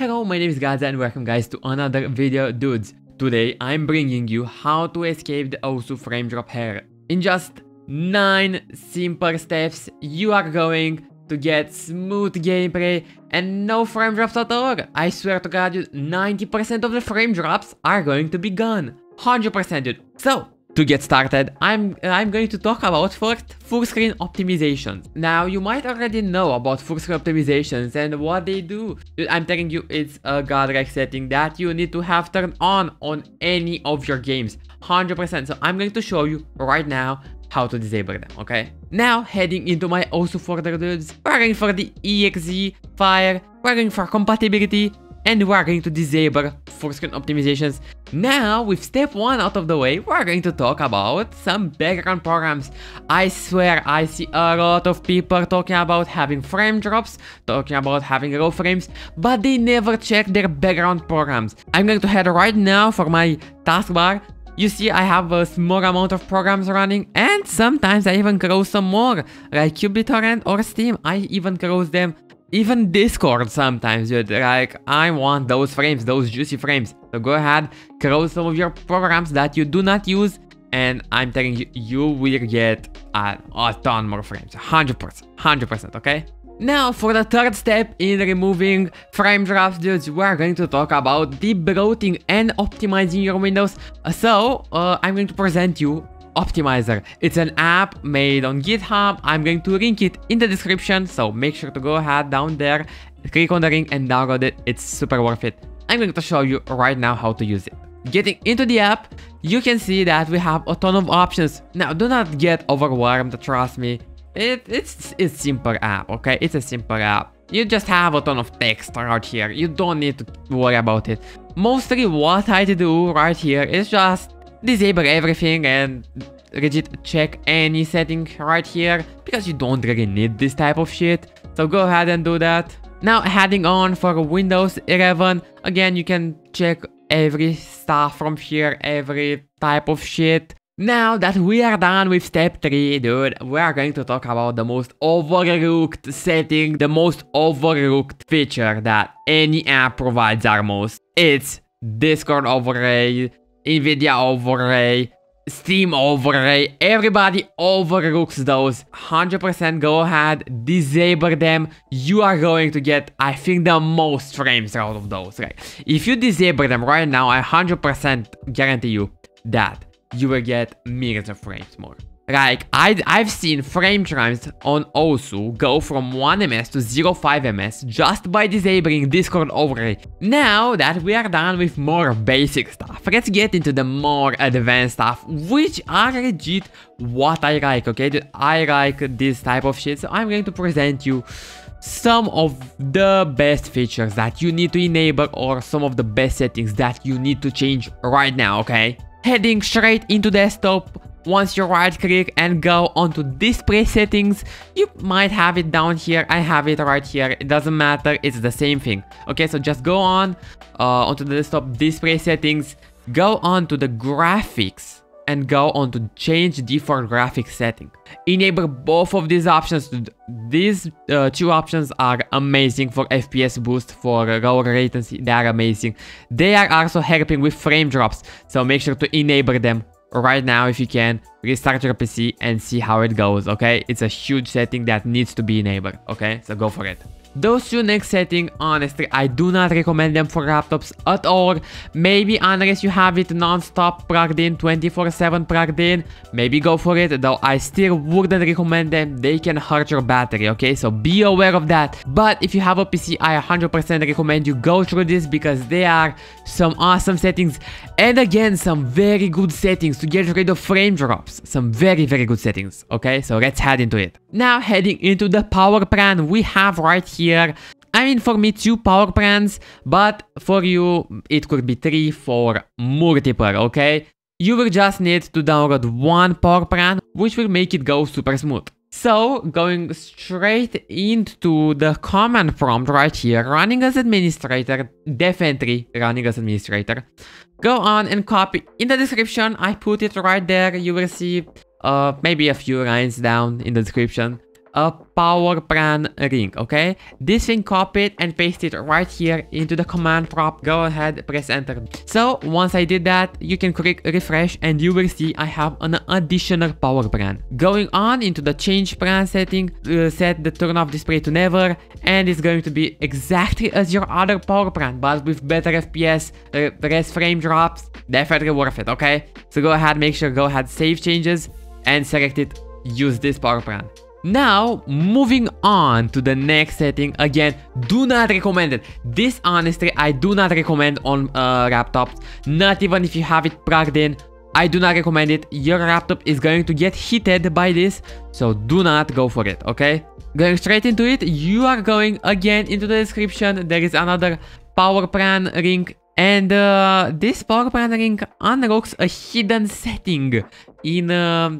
Hello, my name is Gadzzaa and welcome guys to another video dudes. Today I'm bringing you how to escape the Osu frame drop here. In just 9 simple steps you are going to get smooth gameplay and no frame drops at all. I swear to god dude, 90% of the frame drops are going to be gone. 100% dude. So, to get started, I'm I'm going to talk about first full screen optimizations. Now you might already know about full screen optimizations and what they do. I'm telling you it's a godlike setting that you need to have turned on on any of your games. 100%. So I'm going to show you right now how to disable them, okay? Now, heading into my Osu folder dudes, we're going for the EXE file, we're going for compatibility, and we're going to disable full screen optimizations. Now, with step 1 out of the way, we're going to talk about some background programs. I swear I see a lot of people talking about having frame drops, talking about having low frames, but they never check their background programs. I'm going to head right now for my taskbar. You see, I have a small amount of programs running, and sometimes I even close some more, like QBitTorrent or Steam. I even close them even Discord sometimes, dude. Like, I want those frames, those juicy frames. So go ahead, close some of your programs that you do not use. And I'm telling you, you will get a, a ton more frames. 100%. 100%, okay? Now, for the third step in removing frame drops, dudes, we're going to talk about bloating and optimizing your windows. So, uh, I'm going to present you Optimizer. It's an app made on GitHub. I'm going to link it in the description, so make sure to go ahead down there, click on the link and download it. It's super worth it. I'm going to show you right now how to use it. Getting into the app, you can see that we have a ton of options. Now, do not get overwhelmed, trust me. It, it's, it's simple app, okay? It's a simple app. You just have a ton of text right here. You don't need to worry about it. Mostly what I do right here is just disable everything and legit check any setting right here because you don't really need this type of shit. So go ahead and do that. Now heading on for Windows 11, again you can check every stuff from here, every type of shit. Now that we are done with step 3, dude, we are going to talk about the most overlooked setting, the most overlooked feature that any app provides most. It's Discord overlay, Nvidia overlay, Steam overlay, everybody overlooks those. 100% go ahead, disable them. You are going to get, I think, the most frames out of those. Right? If you disable them right now, I 100% guarantee you that you will get millions of frames more. Like, I, I've seen frame times on Osu go from 1 ms to 0.5 ms just by disabling Discord overlay. Now that we are done with more basic stuff, let's get into the more advanced stuff, which are legit what I like, okay? I like this type of shit, so I'm going to present you some of the best features that you need to enable or some of the best settings that you need to change right now, okay? Heading straight into desktop, once you right click and go onto display settings, you might have it down here. I have it right here. It doesn't matter. It's the same thing. Okay, so just go on uh, onto the desktop display settings, go on to the graphics and go on to change default graphics setting. Enable both of these options. These uh, two options are amazing for FPS boost, for lower latency. They are amazing. They are also helping with frame drops. So make sure to enable them right now if you can restart your pc and see how it goes okay? It's a huge setting that needs to be enabled okay? So go for it those two next setting, honestly, I do not recommend them for laptops at all. Maybe unless you have it non-stop plugged in, 24-7 plugged in, maybe go for it, though I still wouldn't recommend them. They can hurt your battery, okay? So be aware of that. But if you have a PC, I 100% recommend you go through this because they are some awesome settings. And again, some very good settings to get rid of frame drops. Some very, very good settings, okay? So let's head into it. Now heading into the power plan we have right here here. I mean, for me, two power plans, but for you, it could be three for multiple, okay? You will just need to download one power plan, which will make it go super smooth. So, going straight into the command prompt right here, running as administrator, definitely running as administrator. Go on and copy. In the description, I put it right there. You will see uh, maybe a few lines down in the description a power plan ring, okay? This thing, copy it and paste it right here into the command prompt. Go ahead, press enter. So once I did that, you can click refresh and you will see I have an additional power plan. Going on into the change plan setting, uh, set the turn off display to never and it's going to be exactly as your other power plan but with better FPS, uh, less frame drops, definitely worth it, okay? So go ahead, make sure go ahead, save changes and select it, use this power plan. Now, moving on to the next setting, again, do not recommend it. This, honestly, I do not recommend on uh, laptops, not even if you have it plugged in. I do not recommend it. Your laptop is going to get heated by this, so do not go for it, okay? Going straight into it, you are going again into the description. There is another power plan ring and uh, this power plan ring unlocks a hidden setting in uh,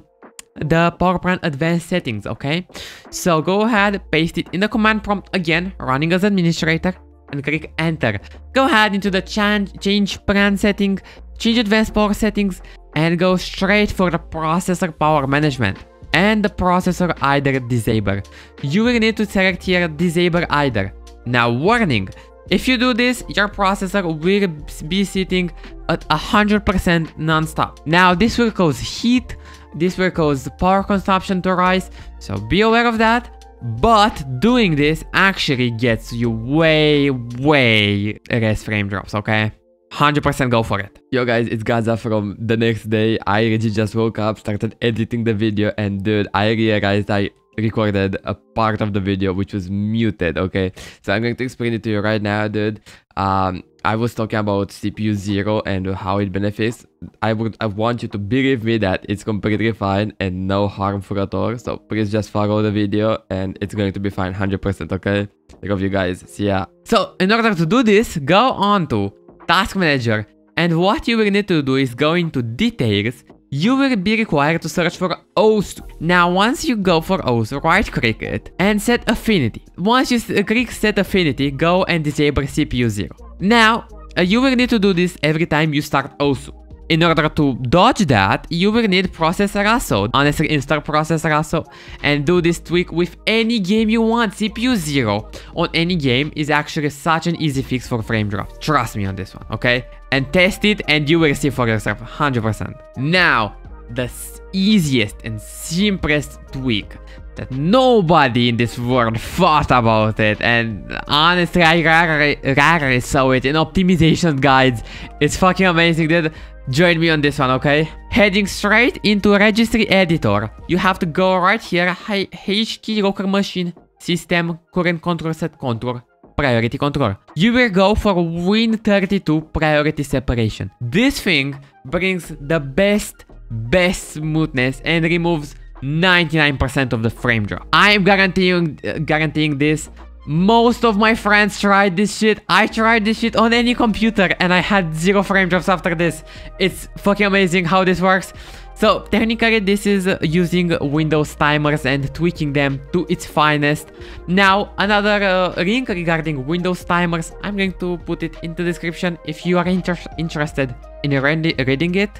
the power plan advanced settings, okay? So go ahead, paste it in the command prompt again, running as administrator, and click enter. Go ahead into the change plan setting, change advanced power settings, and go straight for the processor power management and the processor idle disable. You will need to select here disable idle. Now warning, if you do this, your processor will be sitting at 100% non-stop. Now this will cause heat, this will cause power consumption to rise, so be aware of that. But doing this actually gets you way, way less frame drops, okay? 100% go for it. Yo guys, it's Gadzzaa from the next day. I just woke up, started editing the video and dude, I realized I recorded a part of the video which was muted, okay? So I'm going to explain it to you right now, dude. Um, I was talking about CPU zero and how it benefits. I would I want you to believe me that it's completely fine and no harmful at all. So please just follow the video and it's going to be fine 100%, okay? I love you guys. See ya. So in order to do this, go on to Task Manager and what you will need to do is go into details you will be required to search for OSU. Now, once you go for OSU, right click it and set affinity. Once you click set affinity, go and disable CPU 0. Now, uh, you will need to do this every time you start OSU. In order to dodge that, you will need Processor Lasso. Honestly, install Processor Lasso and do this tweak with any game you want. CPU 0 on any game is actually such an easy fix for frame drops. Trust me on this one, okay? And test it and you will see for yourself 100%. Now, the easiest and simplest tweak that nobody in this world thought about it and honestly I rarely, rarely saw it in optimization guides. It's fucking amazing dude. Join me on this one, okay? Heading straight into registry editor. You have to go right here, H key local machine, system, current control set control, priority control. You will go for Win32 priority separation. This thing brings the best, best smoothness and removes 99% of the frame drop. I am guaranteeing, uh, guaranteeing this most of my friends tried this shit. I tried this shit on any computer and I had zero frame drops after this. It's fucking amazing how this works. So technically this is using Windows timers and tweaking them to its finest. Now another uh, link regarding Windows timers, I'm going to put it in the description. If you are inter interested in reading it,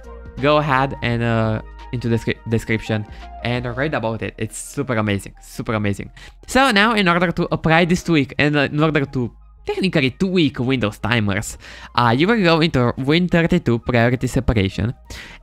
go ahead and uh, into the description and read about it. It's super amazing, super amazing. So now in order to apply this tweak and uh, in order to technically tweak Windows timers, uh, you will go into Win32 priority separation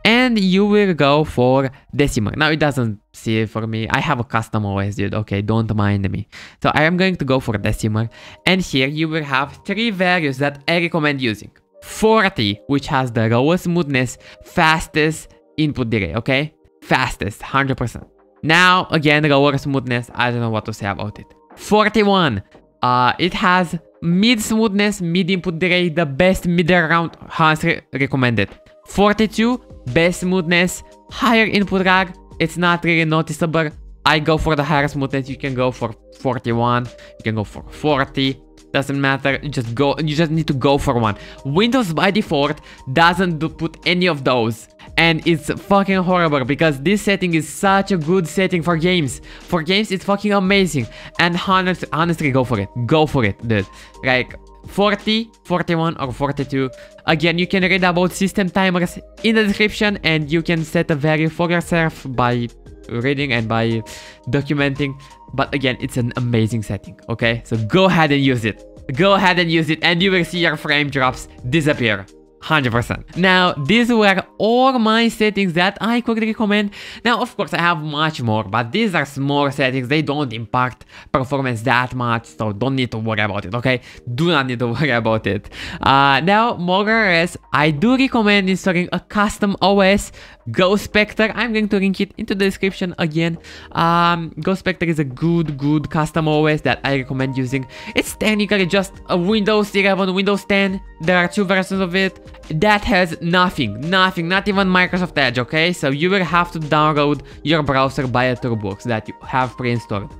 and you will go for decimal. Now it doesn't see it for me. I have a custom OS dude. Okay, don't mind me. So I am going to go for decimal and here you will have three values that I recommend using. 40, which has the lowest smoothness, fastest, input delay, okay? Fastest, 100%. Now, again, lower smoothness, I don't know what to say about it. 41, uh, it has mid smoothness, mid input delay, the best middle round, honestly recommended. 42, best smoothness, higher input lag, it's not really noticeable. I go for the higher smoothness, you can go for 41, you can go for 40, doesn't matter you just go you just need to go for one windows by default doesn't put any of those and it's fucking horrible because this setting is such a good setting for games. For games, it's fucking amazing. And honestly, honestly go for it. Go for it, dude. Like, 40, 41 or 42. Again, you can read about system timers in the description and you can set a value for yourself by reading and by documenting. But again, it's an amazing setting, okay? So go ahead and use it. Go ahead and use it and you will see your frame drops disappear. 100%. Now, these were all my settings that I could recommend. Now, of course, I have much more, but these are small settings. They don't impact performance that much, so don't need to worry about it, okay? Do not need to worry about it. Uh, now, more or less, I do recommend installing a custom OS, Ghost Spectre. I'm going to link it into the description again. Um, Ghost Spectre is a good, good custom OS that I recommend using. It's technically just a Windows 11, Windows 10. There are two versions of it that has nothing, nothing, not even Microsoft Edge, okay? So you will have to download your browser via Toolbox that you have pre-installed.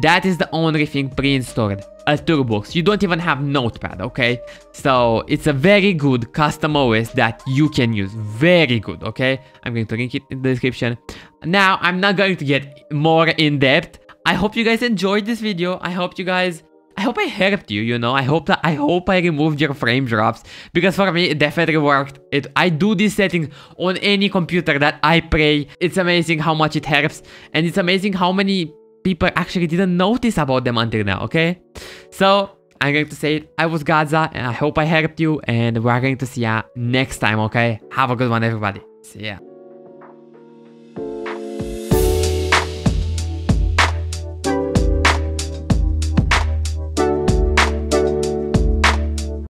That is the only thing pre-installed, a Toolbox. You don't even have Notepad, okay? So it's a very good custom OS that you can use, very good, okay? I'm going to link it in the description. Now, I'm not going to get more in depth. I hope you guys enjoyed this video. I hope you guys I hope I helped you, you know. I hope that I hope I removed your frame drops because for me it definitely worked. It I do these settings on any computer that I play. It's amazing how much it helps and it's amazing how many people actually didn't notice about them until now, okay? So, I'm going to say it. I was Gadzzaa and I hope I helped you and we're going to see ya next time, okay? Have a good one everybody. See ya.